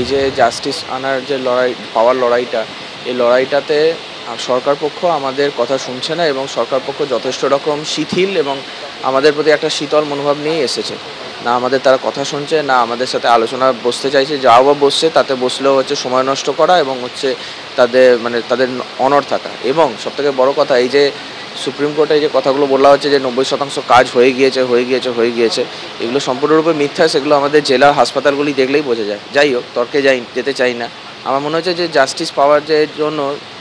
এই যে জাস্টিস আনার যে লড়াই, পাওয়ার লড়াইটা, এই লড়াইটাতে সরকার পক্ষ আমাদের কথা শুনছে না এবং সরকার পক্ষ যথেষ্ট রকম শিথিল এবং আমাদের প্রতি একটা শীতল মনোভাব নিয়ে এসেছে। না আমাদের তারা কথা শুনছে, না আমাদের সাথে আলোচনা বসতে চাইছে যাও বা বসছে তাতে বসলেও হচ্ছে সময় নষ্ট করা এবং হচ্ছে তাদের মানে তাদের অনর থাকা। এবং সবথেকে বড় কথা এই যে সুপ্রিম কোর্টে যে কথাগুলো বলা হচ্ছে যে নব্বই শতাংশ কাজ হয়ে গিয়েছে হয়ে গিয়েছে হয়ে গিয়েছে, এগুলো সম্পূর্ণরূপে মিথ্যা, সেগুলো আমাদের জেলার হাসপাতালগুলি দেখলেই বোঝা যায়। যাই হোক, তর্কে যাই, যেতে চাই না। আমার মনে হচ্ছে যে জাস্টিস পাওয়ার যে জন্য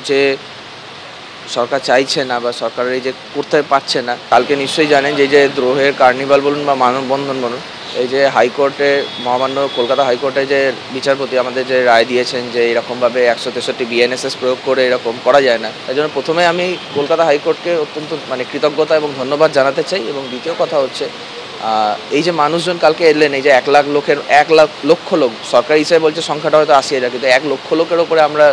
যে সরকার চাইছে না বা সরকারের এই যে করতে পারছে না, কালকে নিশ্চয়ই জানেন যে যে দ্রোহের কার্নিভাল বলুন বা মানববন্ধন বলুন এই যে হাইকোর্টে মহামান্য কলকাতা হাইকোর্টে যে বিচারপতি আমাদের যে রায় দিয়েছেন যে এরকমভাবে একশো তেষট্টি বিএনএসএস প্রয়োগ করে এরকম করা যায় না, তাই জন্য প্রথমে আমি কলকাতা হাইকোর্টকে অত্যন্ত মানে কৃতজ্ঞতা এবং ধন্যবাদ জানাতে চাই। এবং দ্বিতীয় কথা হচ্ছে এই যে মানুষজন কালকে এলেন, এই যে এক লাখ লোকের, এক লাখ লক্ষ লোক, সরকারি হিসেবে বলছে সংখ্যাটা হয়তো আশি হাজার, কিন্তু এক লক্ষ লোকের ওপরে আমরা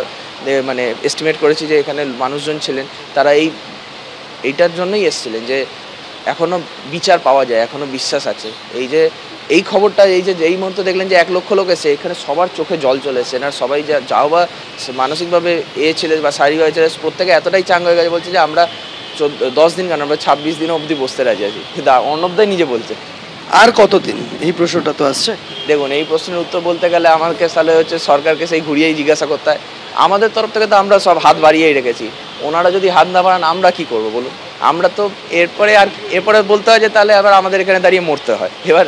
মানে এস্টিমেট করেছি যে এখানে মানুষজন ছিলেন, তারা এই, এইটার জন্যই এসেছিলেন যে এখনও বিচার পাওয়া যায়, এখনও বিশ্বাস আছে। এই যে এই খবরটা এই যে এই মুহূর্তে দেখলেন যে এক লক্ষ লোক এসে এখানে সবার চোখে জল চলে এসেছে। আর সবাই যা যাও বা মানসিকভাবে এ ছেলে বা শারীরিকভাবে ছেলে প্রত্যেকে এতটাই চাঙ্গ হয়ে গেছে বলছে যে আমরা দশ দিন কেন? আমরা ছাব্বিশ দিন অবধি বসতে রাজি আছি। অর্ণবদাই নিজে বলছে। আর কতদিন? এই প্রশ্নটা তো আসছে। দেখুন এই প্রশ্নের উত্তর বলতে গেলে আমাকে তাহলে হচ্ছে সরকারকে সেই ঘুরিয়েই জিজ্ঞাসা করতে হয়। আমাদের তরফ থেকে তো আমরা সব হাত বাড়িয়েই রেখেছি। ওনারা যদি হাত না বাড়ান আমরা কি করব বলুন? আমরা তো এরপরে আর এরপরে বলতে হয় যে তাহলে আবার আমাদের এখানে দাঁড়িয়ে মরতে হয়। এবার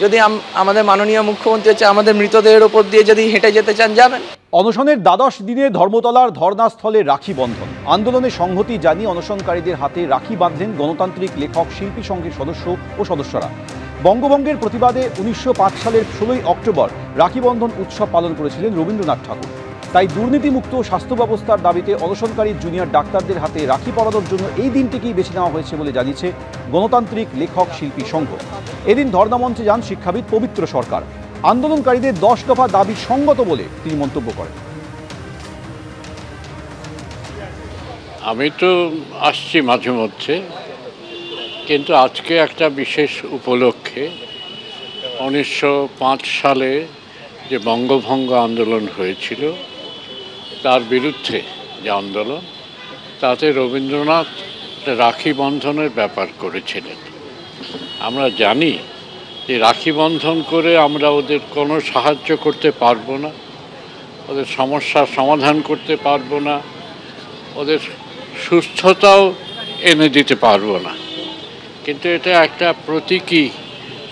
যদি আম- আমাদের মাননীয় মুখ্যমন্ত্রী হচ্ছে আমাদের মৃতদেহের ওপর দিয়ে যদি হেঁটে যেতে চান, যাবেন। অনশনের দ্বাদশ দিনে ধর্মতলার ধর্নাস্থলে রাখি বন্ধন। আন্দোলনে সংহতি জানিয়ে অনশনকারীদের হাতে রাখি বাঁধলেন গণতান্ত্রিক লেখক, শিল্পী সংঘের সদস্য ও সদস্যরা। বঙ্গভঙ্গের প্রতিবাদে উনিশশো পাঁচ সালের ষোলোই অক্টোবর রাখি বন্ধন উৎসব পালন করেছিলেন রবীন্দ্রনাথ ঠাকুর। তাই দুর্নীতিমুক্ত স্বাস্থ্য ব্যবস্থার দাবিতে অনশনকারী জুনিয়র ডাক্তারদের হাতে রাখি পরানোর জন্য এই দিনটিকেই বেছে নেওয়া হয়েছে বলে জানিয়েছে গণতান্ত্রিক লেখক শিল্পী সংঘ। এদিন ধর্নামঞ্চে যান শিক্ষাবিদ পবিত্র সরকার। আন্দোলনকারীদের দশ দফা দাবি সঙ্গত বলে তিনি মন্তব্য করেন। আমি তো আসছি মাঝে মধ্যে, কিন্তু আজকে একটা বিশেষ উপলক্ষে উনিশশো পাঁচ সালে যে বঙ্গভঙ্গ আন্দোলন হয়েছিল তার বিরুদ্ধে যে আন্দোলন, তাতে রবীন্দ্রনাথ রাখি বন্ধনের ব্যাপার করেছিলেন। আমরা জানি যে রাখি বন্ধন করে আমরা ওদের কোনো সাহায্য করতে পারব না, ওদের সমস্যার সমাধান করতে পারব না, ওদের সুস্থতাও এনে দিতে পারব না। কিন্তু এটা একটা প্রতীকী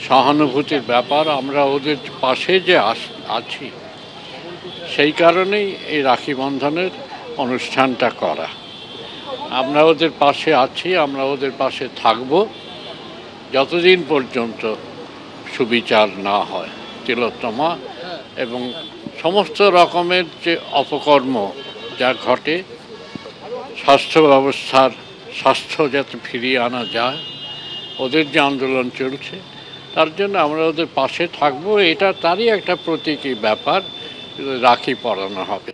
সহানুভূতির ব্যাপার, আমরা ওদের পাশে যে আছি সেই কারণেই এই রাখি বন্ধনের অনুষ্ঠানটা করা। আমরা ওদের পাশে আছি, আমরা ওদের পাশে থাকব যতদিন পর্যন্ত সুবিচার না হয়, তিলোত্তমা এবং সমস্ত রকমের যে অপকর্ম যা ঘটে, স্বাস্থ্য ব্যবস্থার স্বাস্থ্য যাতে ফিরিয়ে আনা যায়, ওদের যে আন্দোলন চলছে, তার জন্য আমরা ওদের পাশে থাকব। এটা তারই একটা প্রতীকী ব্যাপার। রাখি পড়ানো হবে।